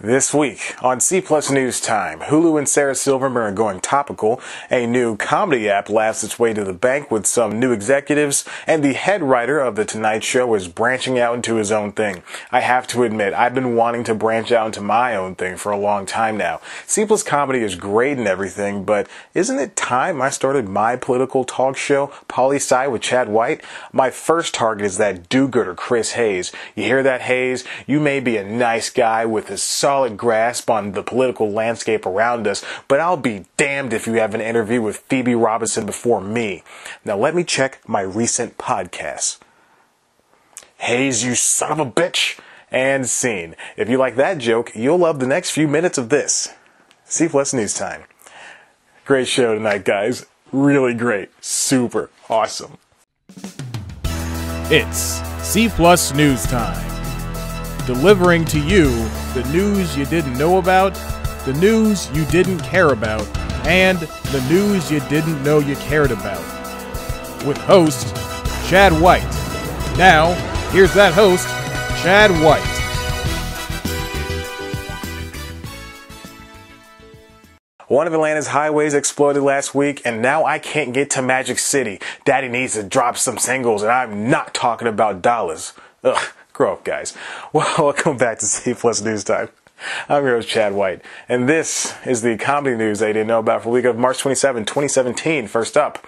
This week on C Plus News Time, Hulu and Sarah Silverman are going topical. A new comedy app laughs its way to the bank with some new executives, and the head writer of The Tonight Show is branching out into his own thing. I have to admit, I've been wanting to branch out into my own thing for a long time now. C Plus Comedy is great and everything, but isn't it time I started my political talk show, Poli Sci with Chad White? My first target is that do-gooder Chris Hayes. You hear that, Hayes? You may be a nice guy with a solid grasp on the political landscape around us, but I'll be damned if you have an interview with Phoebe Robinson before me. Now let me check my recent podcasts. Hayes, you son of a bitch! And scene. If you like that joke, you'll love the next few minutes of this. C plus news time. Great show tonight, guys. Really great. Super awesome. It's C Plus News Time. Delivering to you the news you didn't know about, the news you didn't care about, and the news you didn't know you cared about. With host Chad White. Now, here's that host, Chad White. One of Atlanta's highways exploded last week, and now I can't get to Magic City. Daddy needs to drop some singles, and I'm not talking about dollars. Ugh, grow up, guys. Well, welcome back to C Plus News Time. I'm your host, Chad White, and this is the comedy news you didn't know about for the week of March 27, 2017. First up,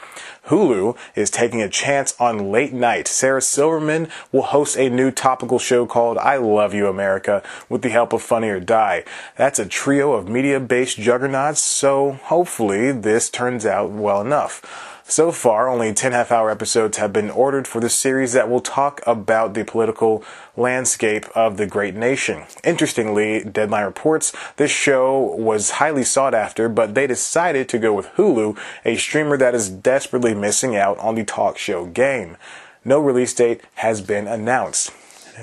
Hulu is taking a chance on late night. Sarah Silverman will host a new topical show called I Love You America with the help of Funny or Die. That's a trio of media-based juggernauts, so hopefully this turns out well enough. So far, only 10 half hour episodes have been ordered for the series that will talk about the political landscape of the great nation. Interestingly, Deadline reports this show was highly sought after, but they decided to go with Hulu, a streamer that is desperately missing out on the talk show game. No release date has been announced.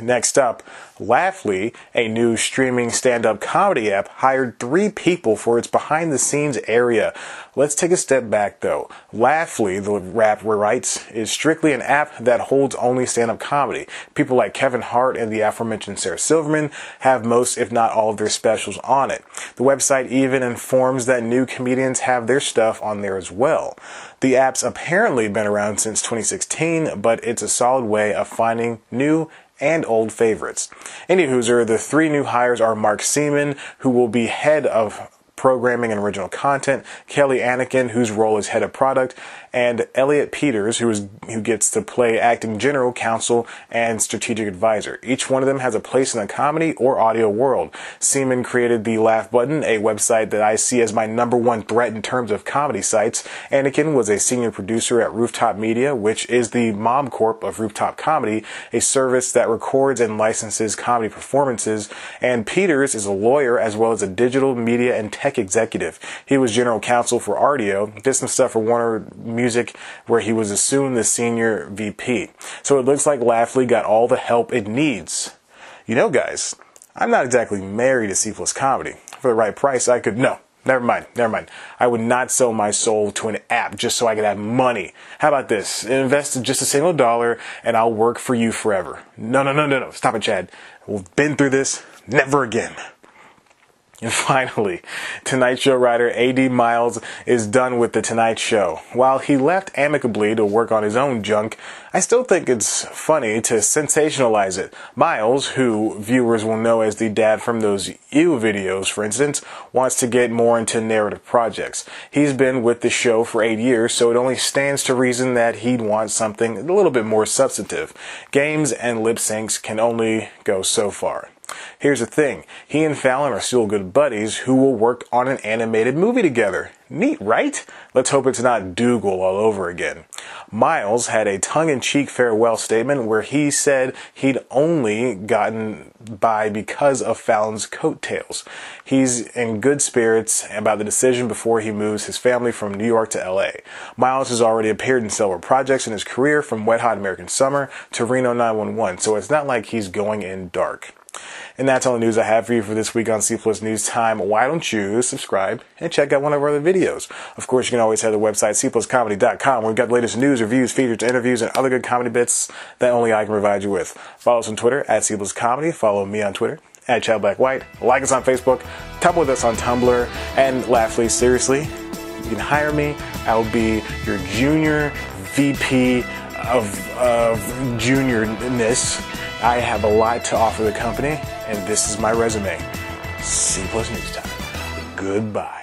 Next up, Laughly, a new streaming stand-up comedy app, hired three people for its behind-the-scenes area. Let's take a step back though. Laughly, the Wrap writes, is strictly an app that holds only stand-up comedy. People like Kevin Hart and the aforementioned Sarah Silverman have most, if not all, of their specials on it. The website even informs that new comedians have their stuff on there as well. The app's apparently been around since 2016, but it's a solid way of finding new and old favorites. Anywho's, the three new hires are Mark Seaman, who will be head of programming and original content, Kelly Anakin, whose role is head of product, and Elliot Peters, who is who gets to play acting general counsel and strategic advisor. Each one of them has a place in the comedy or audio world. Seaman created the Laugh Button, a website that I see as my number one threat in terms of comedy sites. Anakin was a senior producer at Rooftop Media, which is the mom corp of Rooftop Comedy, a service that records and licenses comedy performances. And Peters is a lawyer as well as a digital media and tech executive. He was general counsel for Rdio, did some stuff for Warner Music where he was assumed the senior VP. So it looks like Laughly got all the help it needs. You know, guys, I'm not exactly married to C plus comedy. For the right price, I could, no, never mind, never mind. I would not sell my soul to an app just so I could have money. How about this? Invest just a single dollar and I'll work for you forever. No, no, no, no, no. Stop it, Chad. We've been through this. Never again. And finally, Tonight Show writer A.D. Miles is done with The Tonight Show. While he left amicably to work on his own junk, I still think it's funny to sensationalize it. Miles, who viewers will know as the dad from those Ew videos, for instance, wants to get more into narrative projects. He's been with the show for eight years, so it only stands to reason that he'd want something a little bit more substantive. Games and lip syncs can only go so far. Here's the thing. He and Fallon are still good buddies who will work on an animated movie together. Neat, right? Let's hope it's not Doogal all over again. Miles had a tongue-in-cheek farewell statement where he said he'd only gotten by because of Fallon's coattails. He's in good spirits about the decision before he moves his family from New York to LA. Miles has already appeared in several projects in his career from Wet Hot American Summer to Reno 911, so it's not like he's going in dark. And that's all the news I have for you for this week on C Plus News Time. Why don't you subscribe and check out one of our other videos? Of course, you can always head to the website cpluscomedy.com where we've got the latest news, reviews, features, interviews, and other good comedy bits that only I can provide you with. Follow us on Twitter at C Plus Comedy. Follow me on Twitter at Chad Black White. Like us on Facebook, talk with us on Tumblr, and lastly, seriously, you can hire me. I'll be your junior VP of, of juniorness. I have a lot to offer the company, and this is my resume. C plus News Time. Goodbye.